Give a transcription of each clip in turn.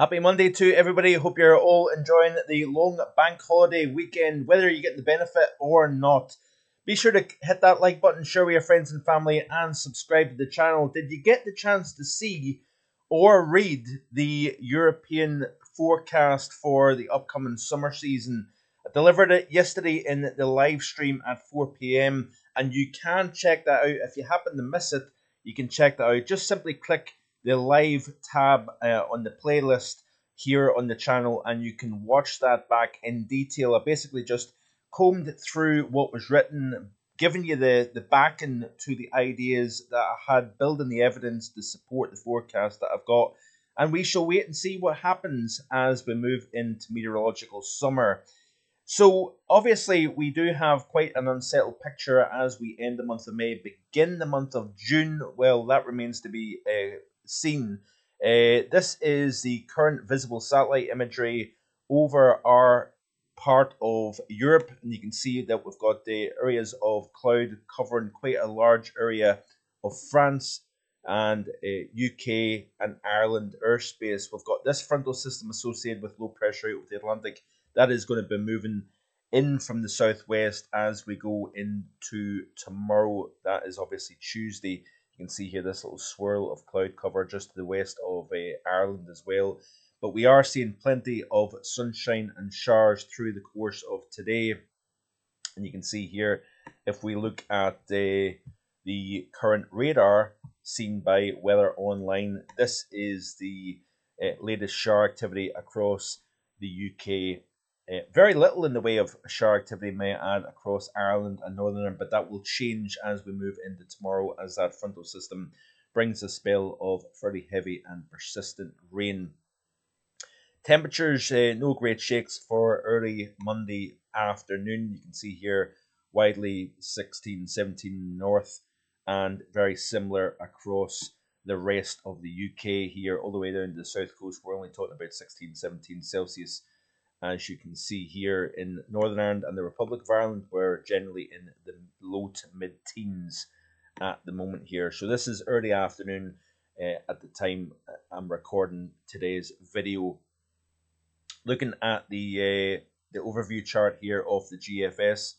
Happy Monday to everybody. Hope you're all enjoying the long bank holiday weekend, whether you get the benefit or not. Be sure to hit that like button, share with your friends and family, and subscribe to the channel. Did you get the chance to see or read the European forecast for the upcoming summer season? I delivered it yesterday in the live stream at 4 p.m. and you can check that out. If you happen to miss it, you can check that out. Just simply click the live tab uh, on the playlist here on the channel and you can watch that back in detail. I basically just combed through what was written, giving you the, the backing to the ideas that I had, building the evidence to support the forecast that I've got. And we shall wait and see what happens as we move into meteorological summer. So, obviously, we do have quite an unsettled picture as we end the month of May, begin the month of June. Well, that remains to be uh, seen. Uh, this is the current visible satellite imagery over our part of Europe, and you can see that we've got the areas of cloud covering quite a large area of France and uh, UK and Ireland airspace. We've got this frontal system associated with low pressure out of the Atlantic that is going to be moving in from the southwest as we go into tomorrow. That is obviously Tuesday. You can see here this little swirl of cloud cover just to the west of uh, Ireland as well. But we are seeing plenty of sunshine and showers through the course of today. And you can see here, if we look at the, the current radar seen by Weather Online, this is the uh, latest shower activity across the UK. Uh, very little in the way of shower activity, may add, across Ireland and Northern Ireland, but that will change as we move into tomorrow as that frontal system brings a spell of fairly heavy and persistent rain. Temperatures, uh, no great shakes for early Monday afternoon. You can see here widely 16, 17 north and very similar across the rest of the UK here, all the way down to the south coast. We're only talking about 16, 17 Celsius, as you can see here in Northern Ireland and the Republic of Ireland. We're generally in the low to mid teens at the moment here. So this is early afternoon uh, at the time I'm recording today's video looking at the uh, the overview chart here of the GFS,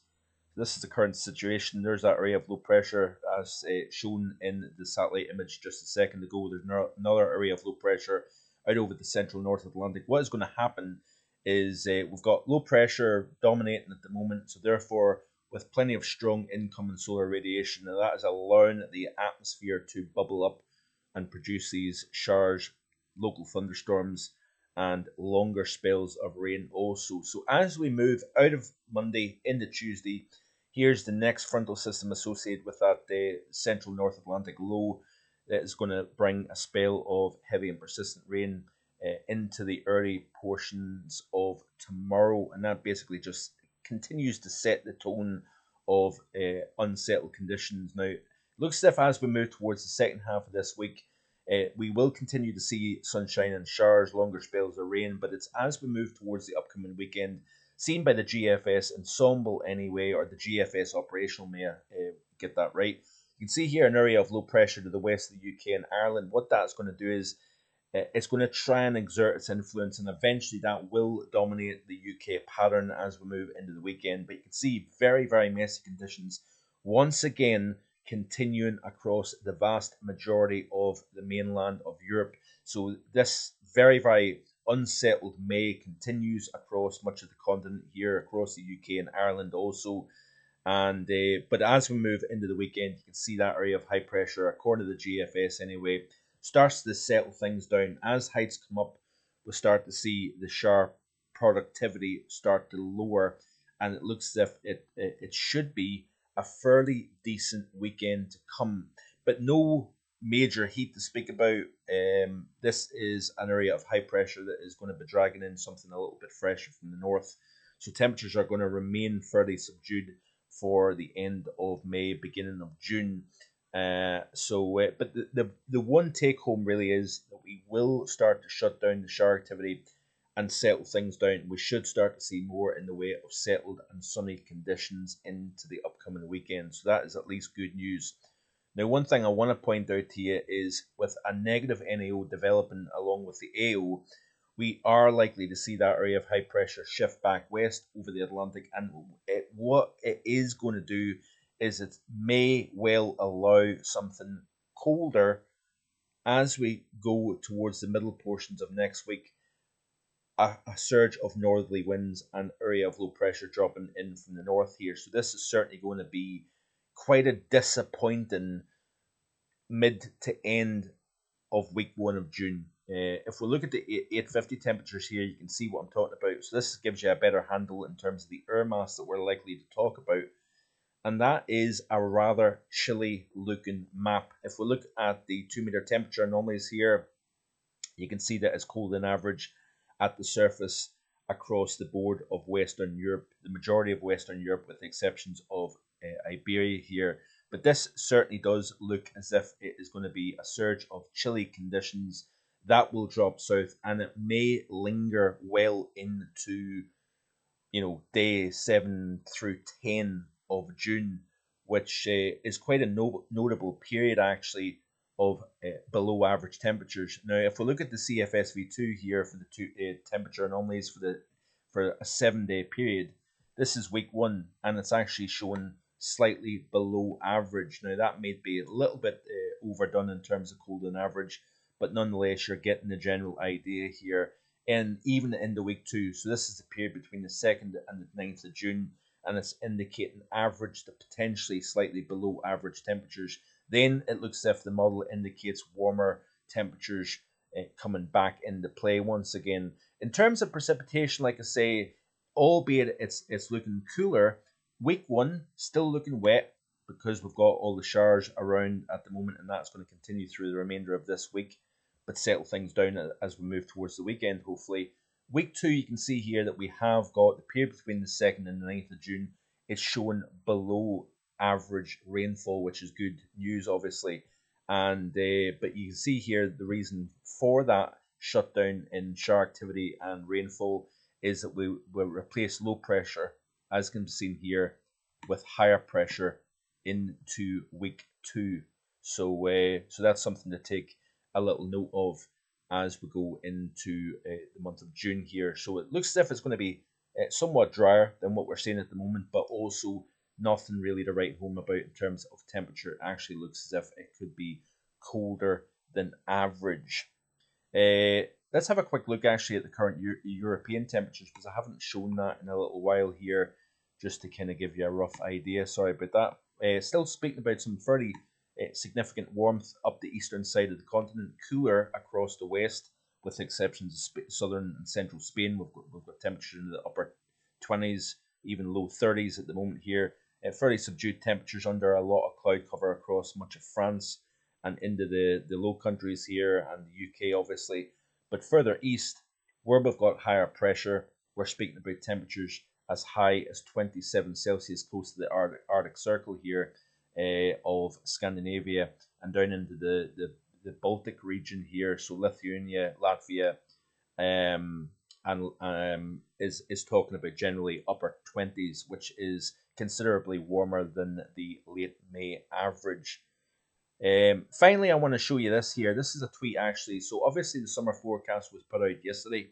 this is the current situation. There's that area of low pressure as uh, shown in the satellite image just a second ago. There's another area of low pressure out over the central North Atlantic. What is going to happen is uh, we've got low pressure dominating at the moment, so therefore with plenty of strong incoming solar radiation, and that is allowing the atmosphere to bubble up and produce these showers, local thunderstorms, and longer spells of rain also. So as we move out of Monday into Tuesday, here's the next frontal system associated with that uh, central North Atlantic low that is going to bring a spell of heavy and persistent rain uh, into the early portions of tomorrow, and that basically just continues to set the tone of uh, unsettled conditions. Now, looks as if as we move towards the second half of this week, uh, we will continue to see sunshine and showers, longer spells of rain, but it's as we move towards the upcoming weekend, seen by the GFS ensemble anyway, or the GFS operational, may uh, get that right. You can see here an area of low pressure to the west of the UK and Ireland. What that's going to do is it's going to try and exert its influence, and eventually that will dominate the UK pattern as we move into the weekend. But you can see very, very messy conditions once again continuing across the vast majority of the mainland of Europe. So this very, very unsettled May continues across much of the continent here, across the UK and Ireland also. And uh, but as we move into the weekend, you can see that area of high pressure, according to the GFS anyway, starts to settle things down. As heights come up, we'll start to see the sharp productivity start to lower, and it looks as if it it, it should be a fairly decent weekend to come, but no major heat to speak about. Um, this is an area of high pressure that is going to be dragging in something a little bit fresher from the north. So temperatures are going to remain fairly subdued for the end of May, beginning of June. Uh, so, uh, but the, the the one take home really is that we will start to shut down the shower activity and settle things down. We should start to see more in the way of settled and sunny conditions into the upcoming weekend. So that is at least good news. Now, one thing I want to point out to you is with a negative NAO developing along with the AO, we are likely to see that area of high pressure shift back west over the Atlantic. And it, what it is going to do is it may well allow something colder as we go towards the middle portions of next week. A, a surge of northerly winds and area of low pressure dropping in from the north here. So this is certainly going to be quite a disappointing mid to end of week one of June. Uh, if we look at the 850 temperatures here, you can see what I'm talking about. So this gives you a better handle in terms of the air mass that we're likely to talk about. And that is a rather chilly looking map. If we look at the 2 meter temperature anomalies here, you can see that it's cold on average at the surface across the board of Western Europe, the majority of Western Europe, with the exceptions of uh, Iberia here. But this certainly does look as if it is going to be a surge of chilly conditions that will drop south and it may linger well into you know day 7 through 10 of june which uh, is quite a no- notable period actually of uh, below average temperatures now if we look at the cfsv2 here for the two uh, temperature anomalies for the for a seven day period this is week one and it's actually showing slightly below average now that may be a little bit uh, overdone in terms of cold on average but nonetheless, you're getting the general idea here. And even in the week two, so this is the period between the 2nd and the 9th of June, and it's indicating average to potentially slightly below average temperatures. Then it looks as if the model indicates warmer temperatures uh, coming back into play once again. In terms of precipitation, like I say, albeit it's it's looking cooler, week one still looking wet because we've got all the showers around at the moment, and that's going to continue through the remainder of this week but settle things down as we move towards the weekend, hopefully. Week two, you can see here that we have got the period between the 2nd and the 9th of June. It's showing below average rainfall, which is good news, obviously. And uh, but you can see here the reason for that shutdown in shower activity and rainfall is that we will replace low pressure, as can be seen here, with higher pressure into week two. So, uh, so that's something to take a little note of as we go into uh, the month of June here. So it looks as if it's going to be uh, somewhat drier than what we're seeing at the moment, but also nothing really to write home about in terms of temperature. It actually looks as if it could be colder than average. Uh, let's have a quick look actually at the current Euro European temperatures because I haven't shown that in a little while here just to kind of give you a rough idea. Sorry about that. Uh, still speaking about some fairly significant warmth up the eastern side of the continent, cooler across the west, with the exceptions of southern and central Spain. We've got, we've got temperatures in the upper 20s, even low 30s at the moment here. Uh, fairly subdued temperatures under a lot of cloud cover across much of France and into the, the low countries here and the UK, obviously. But further east, where we've got higher pressure, we're speaking about temperatures as high as 27 Celsius close to the Arctic, Arctic Circle here uh, of Scandinavia and down into the, the, the Baltic region here, so Lithuania, Latvia, um, and um, is is talking about generally upper twenties, which is considerably warmer than the late May average. Um, finally, I want to show you this here. This is a tweet actually. So obviously the summer forecast was put out yesterday,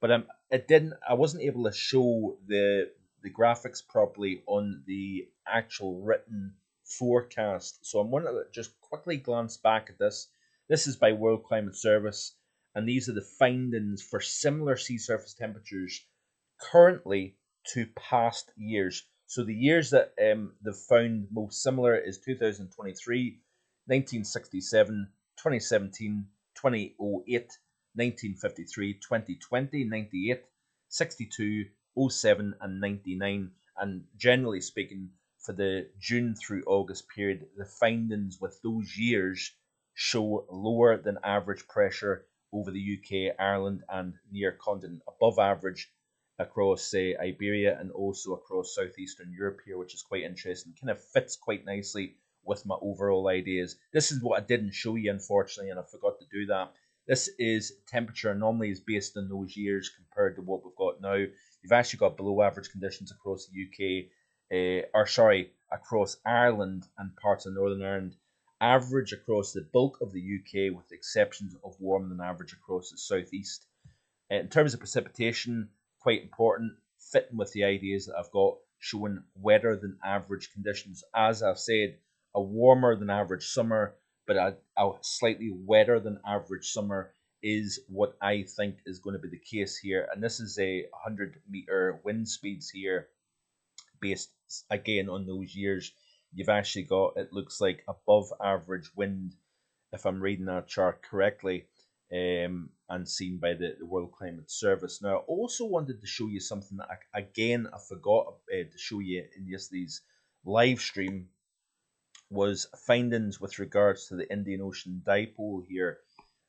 but um, it didn't. I wasn't able to show the the graphics properly on the actual written forecast. So I'm going to just quickly glance back at this. This is by World Climate Service, and these are the findings for similar sea surface temperatures currently to past years. So the years that um, they've found most similar is 2023, 1967, 2017, 2008, 1953, 2020, 98, 62, 07, and 99. And generally speaking, for the June through August period, the findings with those years show lower than average pressure over the UK, Ireland, and near continent, above average across, say, Iberia and also across southeastern Europe here, which is quite interesting. Kind of fits quite nicely with my overall ideas. This is what I didn't show you, unfortunately, and I forgot to do that. This is temperature anomalies based on those years compared to what we've got now. You've actually got below average conditions across the UK, uh, or sorry, across Ireland and parts of Northern Ireland, average across the bulk of the UK, with the exceptions of warmer than average across the southeast. in terms of precipitation, quite important, fitting with the ideas that I've got, showing wetter than average conditions. As I've said, a warmer than average summer, but a, a slightly wetter than average summer is what I think is going to be the case here. And this is a 100 meter wind speeds here, based again on those years. You've actually got, it looks like, above average wind, if I'm reading that chart correctly, um, and seen by the, the World Climate Service. Now, I also wanted to show you something that, I, again, I forgot uh, to show you in yesterday's live stream was findings with regards to the Indian Ocean dipole here.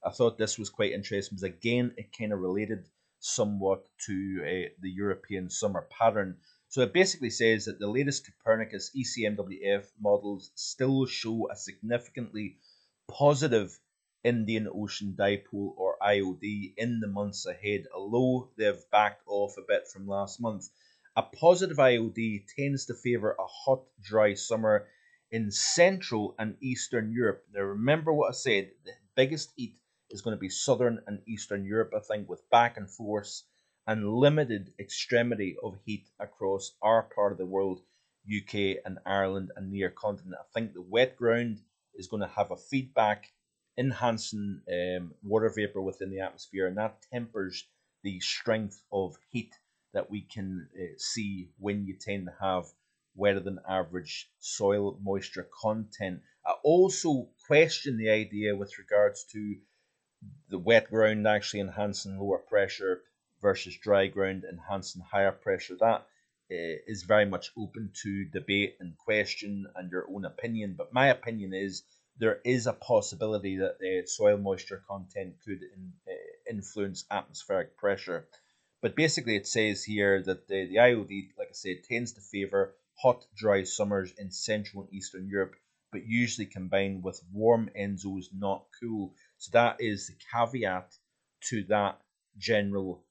I thought this was quite interesting because again it kind of related somewhat to uh, the European summer pattern. So it basically says that the latest Copernicus ECMWF models still show a significantly positive Indian Ocean Dipole or IOD in the months ahead, although they've backed off a bit from last month. A positive IOD tends to favour a hot, dry summer in Central and Eastern Europe. Now, remember what I said the biggest heat is going to be Southern and Eastern Europe, I think, with back and forth and limited extremity of heat across our part of the world, UK and Ireland and near continent. I think the wet ground is going to have a feedback enhancing um, water vapor within the atmosphere, and that tempers the strength of heat that we can uh, see when you tend to have wetter than average soil moisture content. I also question the idea with regards to the wet ground actually enhancing lower pressure versus dry ground enhancing higher pressure. That uh, is very much open to debate and question and your own opinion. But my opinion is there is a possibility that the soil moisture content could in, uh, influence atmospheric pressure. But basically, it says here that the, the IOD, like I said, tends to favor hot, dry summers in Central and Eastern Europe, but usually combined with warm ENSOs, not cool. So that is the caveat to that general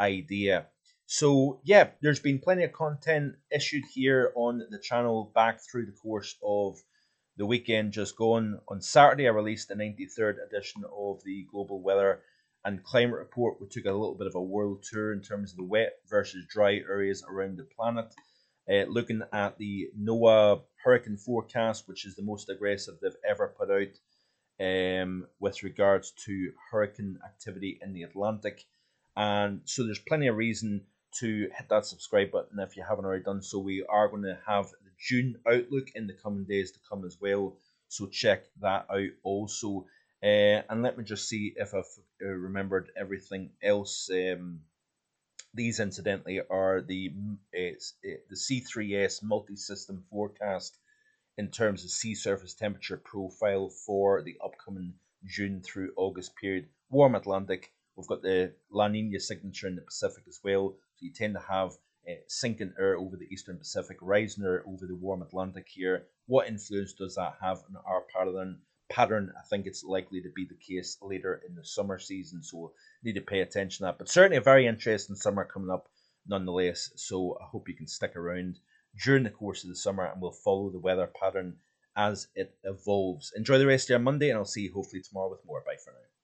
idea. So yeah, there's been plenty of content issued here on the channel back through the course of the weekend just gone. On Saturday, I released the 93rd edition of the Global Weather and Climate Report. We took a little bit of a world tour in terms of the wet versus dry areas around the planet uh, looking at the NOAA hurricane forecast, which is the most aggressive they've ever put out um, with regards to hurricane activity in the Atlantic. And so there's plenty of reason to hit that subscribe button if you haven't already done so. We are going to have the June outlook in the coming days to come as well. So check that out also. Uh, and let me just see if I've uh, remembered everything else. Um, these, incidentally, are the uh, the C3S multi-system forecast in terms of sea surface temperature profile for the upcoming June through August period. Warm Atlantic. We've got the La Nina signature in the Pacific as well. So you tend to have uh, sinking air over the eastern Pacific, rising air over the warm Atlantic here. What influence does that have on our pattern? pattern, I think it's likely to be the case later in the summer season. So we'll need to pay attention to that. But certainly a very interesting summer coming up nonetheless. So I hope you can stick around during the course of the summer and we'll follow the weather pattern as it evolves. Enjoy the rest of your Monday and I'll see you hopefully tomorrow with more. Bye for now.